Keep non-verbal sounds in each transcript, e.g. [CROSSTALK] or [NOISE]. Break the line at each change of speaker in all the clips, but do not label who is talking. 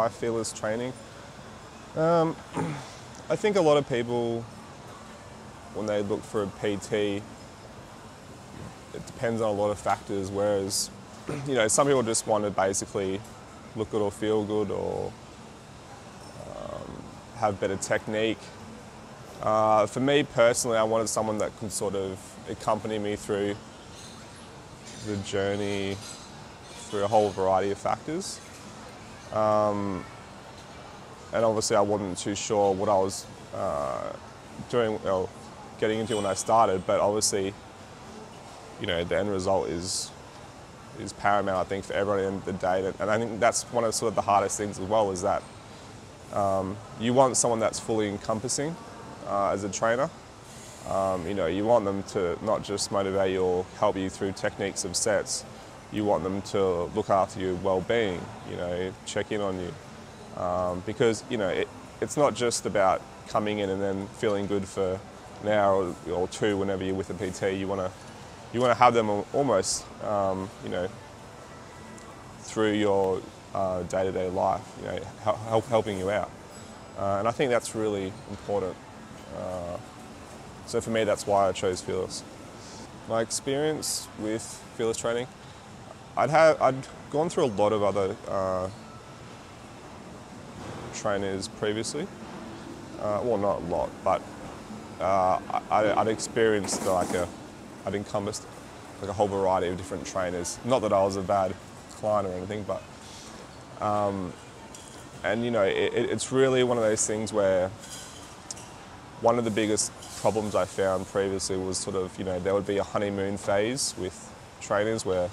why fearless training? Um, [CLEARS THROAT] I think a lot of people, when they look for a PT, it depends on a lot of factors. Whereas, [CLEARS THROAT] you know, some people just want to basically look good or feel good or um, have better technique. Uh, for me personally, I wanted someone that could sort of accompany me through the journey through a whole variety of factors. Um, and obviously, I wasn't too sure what I was uh, doing, well, getting into when I started. But obviously, you know, the end result is is paramount. I think for everyone at the the day, and I think that's one of sort of the hardest things as well is that um, you want someone that's fully encompassing uh, as a trainer. Um, you know, you want them to not just motivate you or help you through techniques of sets. You want them to look after your well-being. You know, check in on you, um, because you know it, it's not just about coming in and then feeling good for an hour or, two whenever you're with a PT. You want to you want to have them almost, um, you know, through your uh, day-to-day life. You know, help, helping you out, uh, and I think that's really important. Uh, so for me, that's why I chose Fearless. My experience with Fearless training, I'd have I'd gone through a lot of other uh, trainers previously. Uh, well, not a lot, but uh, I, would experienced like a, I'd encompassed like a whole variety of different trainers. Not that I was a bad client or anything, but um, and you know, it, it's really one of those things where one of the biggest problems I found previously was sort of, you know, there would be a honeymoon phase with trainers where,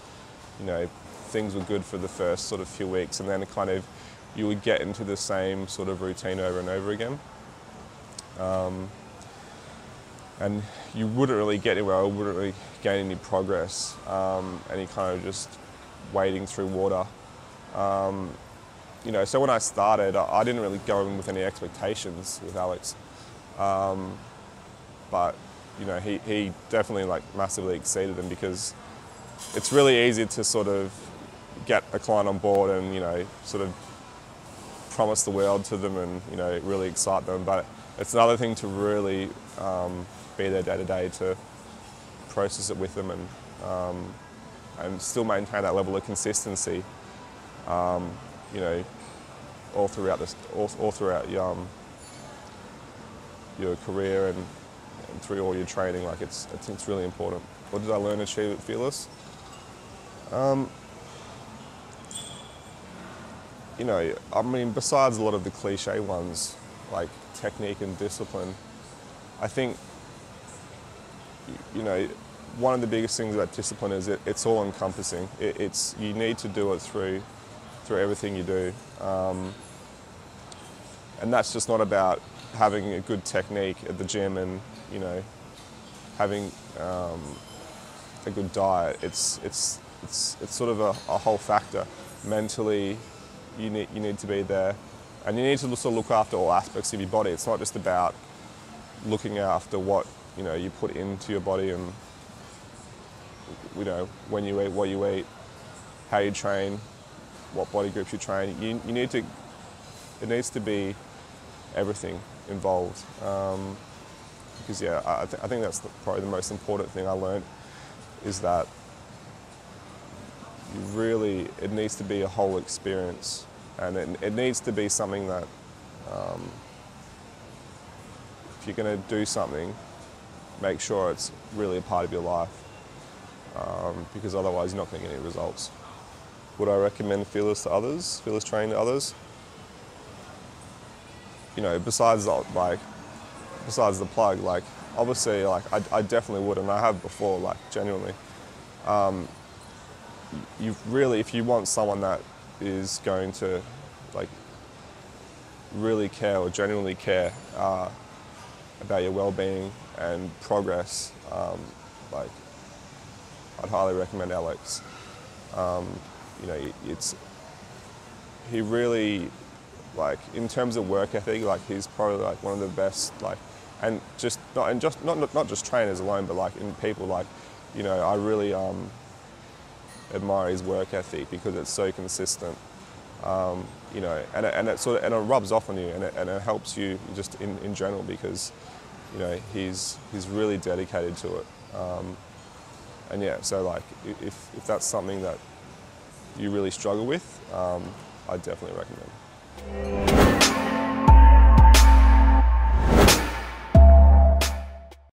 you know, things were good for the first sort of few weeks and then kind of you would get into the same sort of routine over and over again. Um, and you wouldn't really get anywhere, wouldn't really gain any progress, um, kind of just wading through water. Um, you know, so when I started, I didn't really go in with any expectations with Alex. Um, but you know, he, he definitely like massively exceeded them because it's really easy to sort of get a client on board and you know sort of promise the world to them and you know really excite them. But it's another thing to really um, be there day to day to process it with them and um, and still maintain that level of consistency. Um, you know, all throughout this, all, all throughout um, your career and, through all your training. Like it's, it's, it's really important. What did I learn to achieve at Fearless? Um, you know, I mean, besides a lot of the cliche ones like technique and discipline, I think, you know, one of the biggest things about discipline is it, it's all encompassing. It, it's you need to do it through through everything you do, um, and that's just not about having a good technique at the gym and you know having um, a good diet. It's it's it's it's sort of a, a, whole factor. Mentally, you need you need to be there, and you need to sort of look after all aspects of your body. It's not just about looking after what you know you put into your body and you know when you eat, what you eat, how you train, what body groups you train. You, you need to. It needs to be everything involved. Um, because yeah, I, th- I, think that's the, probably the most important thing I learned is that you really it needs to be a whole experience, and it, it needs to be something that um, if you're going to do something, make sure it's really a part of your life, um, because otherwise you're not going to get any results. Would I recommend Fearless to others? Fearless training to others? you know, besides like, besides the plug, like obviously, like I, I definitely would, and I have before, like genuinely. Um, you really, if you want someone that is going to, like, really care or genuinely care uh, about your well-being and progress, um, like, I'd highly recommend Alex. Um, you know, it's he really like in terms of work ethic, like he's probably like one of the best. Like, and just not and just not not just trainers alone, but like in people. Like, you know, I really um, admire his work ethic because it's so consistent. Um, you know, and it, and it sort of and it rubs off on you, and it, and it helps you just in, in general because, you know, he's he's really dedicated to it. Um, and yeah, so like if if that's something that you really struggle with, um, I definitely recommend.